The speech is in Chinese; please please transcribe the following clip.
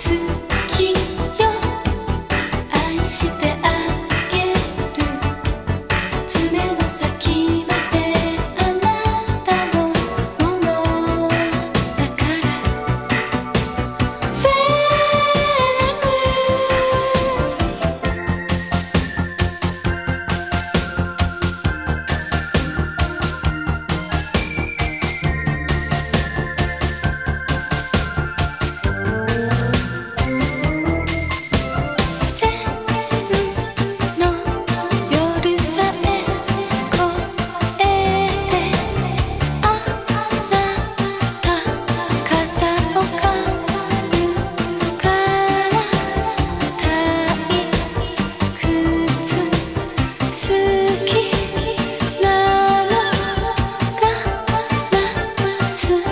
心此